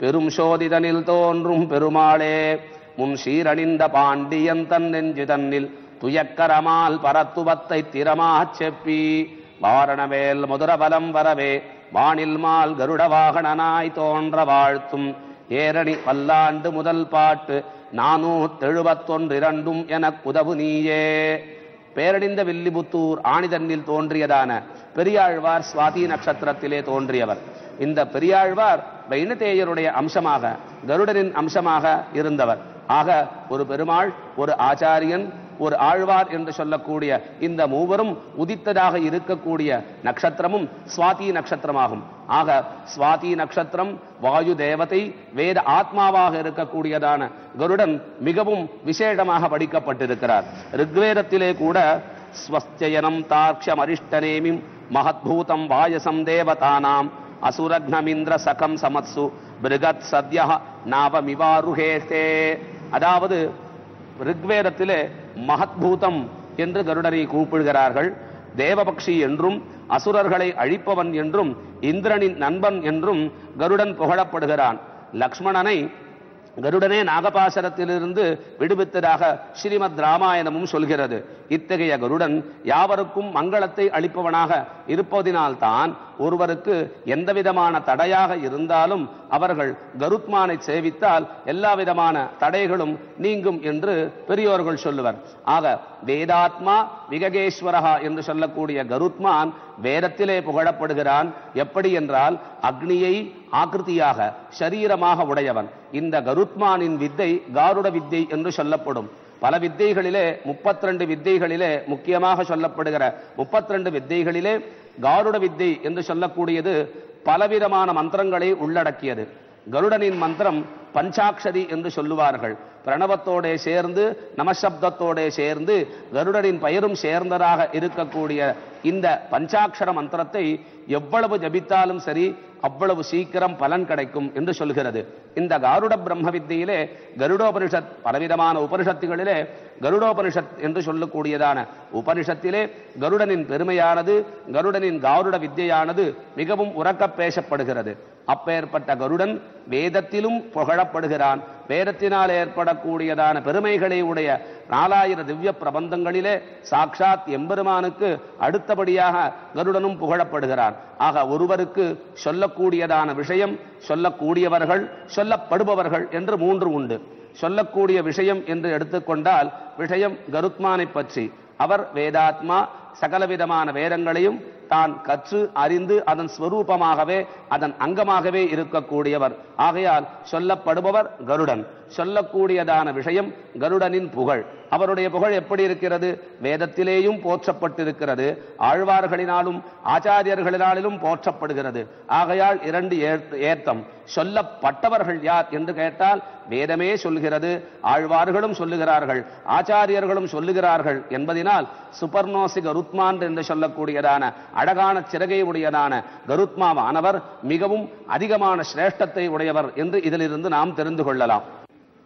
பெரும் சோதிதனில் தோன்றும் பெருமாளே. முன் சீரணிந்த பாண்டியன் தன் நெஞ்சு தன்னில் துயக்கரமால் பரத்துவத்தை திறமாச் செப்பி வாரணவேல் முதுரபலம் வரவே வானில் மால் கருட வாகனனாய் தோன்ற வாழ்த்தும். ஏரணி பல்லாண்டு முதல் பாட்டு நானூத்தெழுபத்தொன்று இரண்டும் எனக் உதவு நீயே. பேரணிந்த வில்லிபுத்தூர் ஆணிதன்னில் தோன்றியதான பெரியாழ்வார் சுவாதி நட்சத்திரத்திலே தோன்றியவர். இந்த பெரியாழ்வார் வைணதேயருடைய அம்சமாக கருடனின் அம்சமாக இருந்தவர். ஆக ஒரு பெருமாள் ஒரு ஆச்சாரியன் ஒரு ஆழ்வார் என்று சொல்லக்கூடிய இந்த மூவரும் உதித்ததாக இருக்கக்கூடிய நட்சத்திரமும் சுவாதி நட்சத்திரமாகும். ஆக சுவாதி நட்சத்திரம் வாயு தேவதை வேத ஆத்மாவாக இருக்கக்கூடியதான கருடன் மிகவும் விசேஷமாக படிக்கப்பட்டிருக்கிறார். ரிக்வேதத்திலே கூட ஸ்வஸ்தயனம் தார்க்ஷம் அரிஷ்டநேமிம் மகத்பூதம் வாயசம் தேவதானாம் அசுரக்னமிந்திர சகம் சமத்சு பிருகத் சத்யா நாவமிவாருகேஸ்தே அதாவது ரிக்வேதத்திலே மகத்பூதம் என்று கருடனை கூப்பிடுகிறார்கள். தேவபக்ஷி என்றும் அசுரர்களை அழிப்பவன் என்றும் இந்திரனின் நண்பன் என்றும் கருடன் புகழப்படுகிறான். லக்ஷ்மணனை கருடனே நாகபாசரத்திலிருந்து விடுவித்ததாக ஸ்ரீமத் ராமாயணமும் சொல்கிறது. இத்தகைய கருடன் யாவருக்கும் மங்களத்தை அளிப்பவனாக இருப்பதினால்தான் ஒருவருக்கு எந்த விதமான தடையாக இருந்தாலும் அவர்கள் கருத்மானை சேவித்தால் எல்லா விதமான தடைகளும் நீங்கும் என்று பெரியோர்கள் சொல்லுவர். ஆக வேதாத்மா விககேஸ்வரகா என்று சொல்லக்கூடிய கருத்மான் வேதத்திலே புகழப்படுகிறான். எப்படி என்றால் அக்னியை ஆக்கிருத்தியாக சரீரமாக உடையவன். இந்த கருத்மானின் வித்தை காருட வித்தை என்று சொல்லப்படும். பல வித்தைகளிலே 32 வித்தைகளிலே முக்கியமாக சொல்லப்படுகிற 32 வித்தைகளிலே காருட வித்தை என்று சொல்லக்கூடியது பலவிதமான மந்திரங்களை உள்ளடக்கியது. கருடனின் மந்திரம் பஞ்சாக்ஷரி என்று சொல்லுவார்கள். பிரணவத்தோடே சேர்ந்து நமசப்தத்தோடே சேர்ந்து கருடனின் பெயரும் சேர்ந்ததாக இருக்கக்கூடிய இந்த பஞ்சாட்சர மந்திரத்தை எவ்வளவு ஜபித்தாலும் சரி அவ்வளவு சீக்கிரம் பலன் கிடைக்கும் என்று சொல்கிறது. இந்த காருட பிரம்ம வித்தியிலே கருடோபனிஷத் பலவிதமான உபனிஷத்துகளிலே கருடோபனிஷத் என்று சொல்லக்கூடியதான உபனிஷத்திலே கருடனின் பெருமையானது கருடனின் காருட வித்தியானது மிகவும் உறக்கப் பேசப்படுகிறது. அப்பேற்பட்ட கருடன் வேதத்திலும் புகழப்படுகிறான். வேதத்தினால் ஏற்படக்கூடியதான பெருமைகளை உடைய நாலாயிர திவ்ய பிரபந்தங்களிலே சாக்ஷாத் எம்பெருமானுக்கு அடுத்தபடியாக கருடனும் புகழப்படுகிறான். ஆக ஒருவருக்கு சொல்லக்கூடியதான விஷயம் சொல்லக்கூடியவர்கள் சொல்லப்படுபவர்கள் என்று மூன்று உண்டு. சொல்லக்கூடிய விஷயம் என்று எடுத்துக்கொண்டால் விஷயம் கருத்மானை பற்றி. அவர் வேதாத்மா சகலவிதமான வேதங்களையும் தான் கற்று அறிந்து அதன் ஸ்வரூபமாகவே அதன் அங்கமாகவே இருக்கக்கூடியவர். ஆகையால் சொல்லப்படுபவர் கருடன். சொல்லக்கூடியதான விஷயம் கருடனின் புகழ். அவருடைய புகழ் எப்படி இருக்கிறது? வேதத்திலேயும் போற்றப்பட்டிருக்கிறது. ஆழ்வார்களினாலும் ஆச்சாரியர்களினாலும் போற்றப்படுகிறது. ஆகையால் இரண்டு ஏத்தம் சொல்லப்பட்டவர்கள் யார் என்று கேட்டால் வேதமே சொல்கிறது ஆழ்வார்களும் சொல்லுகிறார்கள் ஆச்சாரியர்களும் சொல்லுகிறார்கள் என்பதினால் சுபர்ணோசி கருத்மான் என்று சொல்லக்கூடியதான அழகான சிறகை உடையதான கருத்மாவானவர் மிகவும் அதிகமான சிரேஷ்டத்தை உடையவர் என்று இதிலிருந்து நாம் தெரிந்து கொள்ளலாம்.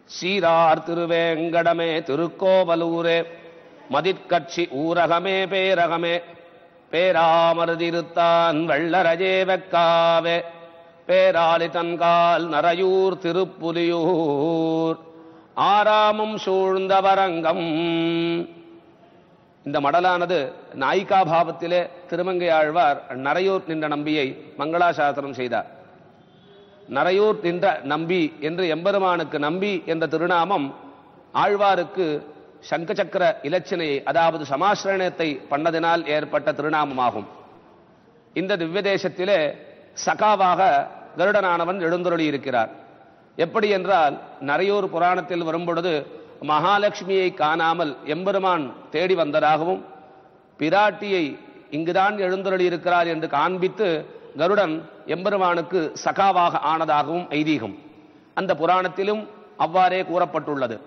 சீரார் திருவேங்கடமே திருக்கோவலூரே. மதிற்கட்சி ஊரகமே பேரகமே. பேராமருதிருத்தான் வெள்ளரஜே வெக்காவே பேராளி தன்கால் நரையூர் திருப்புலியூர். ஆராமம் சூழ்ந்தவரங்கம். இந்த மடலானது நாயிகா பாவத்திலே திருமங்கை ஆழ்வார் நரையூர் நின்ற நம்பியை மங்களாசாசனம் செய்தார். நரையூர் நின்ற நம்பி என்று எம்பெருமானுக்கு நம்பி என்ற திருநாமம் ஆழ்வாருக்கு சங்கச்சக்கர இலச்சினையை அதாவது சமாசிரணத்தை பண்ணதினால் ஏற்பட்ட திருநாமமாகும். இந்த திவ்ய தேசத்திலே சகாவாக கருடனானவன் எழுந்துருளி இருக்கிறார் எப்படி என்றால் நரையூர் புராணத்தில் வரும்பொழுது மகாலட்சுமியை காணாமல் எம்பெருமான் தேடி வந்ததாகவும் பிராட்டியை இங்குதான் எழுந்தருளி இருக்கிறார் என்று காண்பித்து கருடன் எம்பெருமானுக்கு சகாவாக ஆனதாகவும் ஐதீகம். அந்த புராணத்திலும் அவ்வாறே கூறப்பட்டுள்ளது.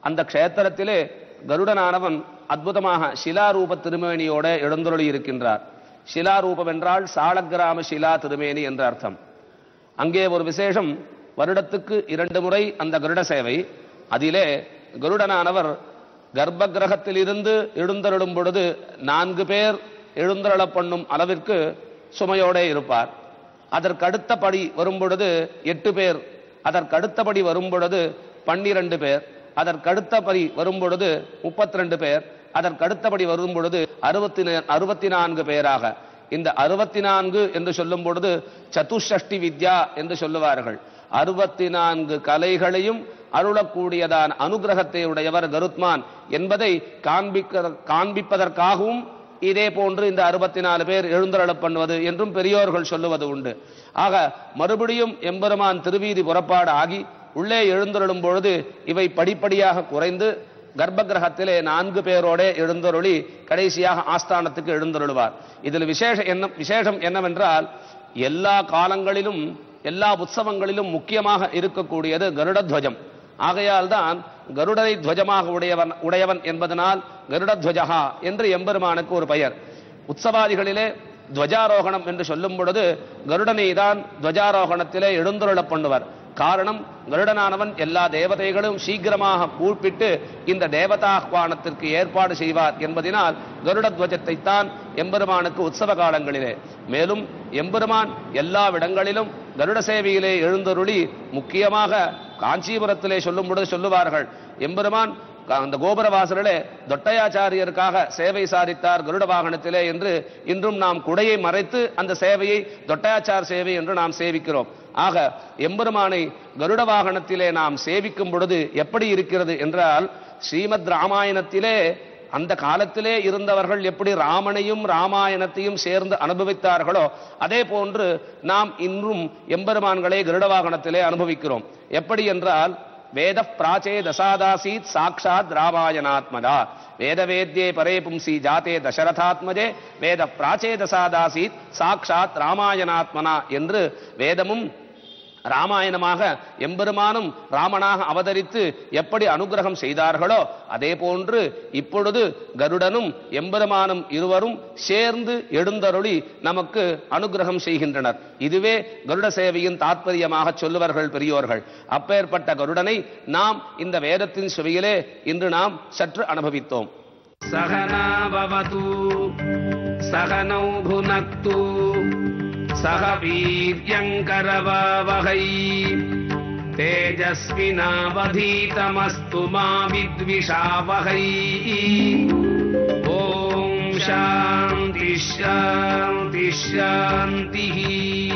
அந்த க்ஷேத்திரத்திலே கருடனானவன் அற்புதமாக சிலாரூப திருமேனியோட எழுந்தருளி இருக்கின்றார். சிலாரூபம் என்றால் சாலக்கிராம சிலா திருமேனி என்ற அர்த்தம். அங்கே ஒரு விசேஷம் வருடத்துக்கு இரண்டு முறை அந்த கருட சேவை. அதிலே கருடனானவர் கர்ப்ப கிரகத்திலிருந்து எழுந்தருளும் பொழுது நான்கு பேர் எழுந்தருளப் பண்ணும் அளவிற்கு சுமையோடே இருப்பார். அதற்கடுத்த படி வரும்பொழுது எட்டு பேர் அதற்கடுத்தபடி வரும்பொழுது பன்னிரண்டு பேர் அதற்கடுத்தபடி படி வரும்பொழுது முப்பத்தி ரெண்டு பேர் அதற்கடுத்தபடி வரும் பொழுது அறுபத்தி அறுபத்தி நான்கு பேராக. இந்த அறுபத்தி நான்கு என்று சொல்லும் பொழுது சதுஷ்டி வித்யா என்று சொல்லுவார்கள். அறுபத்தி நான்கு கலைகளையும் அருளக்கூடியதான அனுகிரகத்தை உடையவர் கருத்மான் என்பதை காண்பிக்க காண்பிப்பதற்காகவும் இதே போன்று இந்த அறுபத்தி நாலு பேர் எழுந்தருளப் பண்ணுவது என்றும் பெரியோர்கள் சொல்லுவது உண்டு. ஆக மறுபடியும் எம்பெருமான் திருவீதி புறப்பாடு ஆகி உள்ளே எழுந்தருளும் பொழுது இவை படிப்படியாக குறைந்து கர்ப்ப கிரகத்திலே நான்கு பேரோடே எழுந்தருளி கடைசியாக ஆஸ்தானத்துக்கு எழுந்தருளுவார். இதில் விசேஷ என்ன விசேஷம் என்னவென்றால் எல்லா காலங்களிலும் எல்லா உற்சவங்களிலும் முக்கியமாக இருக்கக்கூடியது கருடத்வஜம். ஆகையால் தான் கருடரை துவஜமாக உடையவன் உடையவன் என்பதனால் கருடத்வஜகா என்று எம்பெருமானுக்கு ஒரு பெயர். உற்சவாதிகளிலே துவஜாரோகணம் என்று சொல்லும் பொழுது கருடனை தான் துவஜாரோகணத்திலே எழுந்துருளப் பண்ணுவர். காரணம் கருடனானவன் எல்லா தேவதைகளும் சீக்கிரமாக கூப்பிட்டு இந்த தேவதாஹ்வானத்திற்கு ஏற்பாடு செய்வார் என்பதனால் கருடத்வஜத்தை தான் எம்பெருமானுக்கு உற்சவ காலங்களிலே. மேலும் எம்பெருமான் எல்லா இடங்களிலும் கருட சேவையிலே எழுந்தருளி முக்கியமாக காஞ்சிபுரத்திலே சொல்லும் பொழுது சொல்லுவார்கள் எம்பெருமான் அந்த கோபுர வாசலிலே தொட்டையாச்சாரியருக்காக சேவை சாதித்தார் கருட வாகனத்திலே என்று இன்றும் நாம் குடையை மறைத்து அந்த சேவையை தொட்டையாச்சார் சேவை என்று நாம் சேவிக்கிறோம். ஆக எம்பெருமானை கருட வாகனத்திலே நாம் சேவிக்கும் பொழுது எப்படி இருக்கிறது என்றால் ஸ்ரீமத் ராமாயணத்திலே அந்த காலத்திலே இருந்தவர்கள் எப்படி ராமனையும் ராமாயணத்தையும் சேர்ந்து அனுபவித்தார்களோ அதே போன்று நாம் இன்றும் எம்பெருமான்களை கருட வாகனத்திலே அனுபவிக்கிறோம். எப்படி என்றால் வேத பிராச்சே தசாதாசீத் சாட்சாத் ராமாயணாத்மதா. வேதவேத்யே பரே பும்சி ஜாதே தசரதாத்மஜே. வேத பிராச்சே தசாதாசீத் சாட்சாத் ராமாயணாத்மனா என்று வேதமும் ராமாயணமாக எம்பெருமானும் ராமனாக அவதரித்து எப்படி அனுகிரகம் செய்தார்களோ அதே போன்று இப்பொழுது கருடனும் எம்பெருமானும் இருவரும் சேர்ந்து எழுந்தருளி நமக்கு அனுகிரகம் செய்கின்றனர். இதுவே கருட சேவையின் தாற்பயமாக சொல்லுவார்கள் பெரியோர்கள். அப்பேற்பட்ட கருடனை நாம் இந்த வேதத்தின் சுவையிலே இன்று நாம் சற்று அனுபவித்தோம். சகனாபவது சகனௌ புனக்து. सह वीर्यङ्करवावहै। तेजस्विनावधीतमस्तु मा विद्विषावहै। ॐ शान्तिः शान्तिः